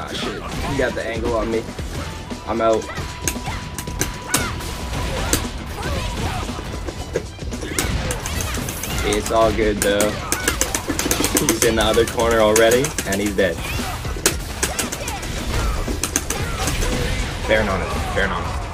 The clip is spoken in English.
Ah shit. He got the angle on me. I'm out. It's all good though. He's in the other corner already, and he's dead. Baron on it. Baron on it.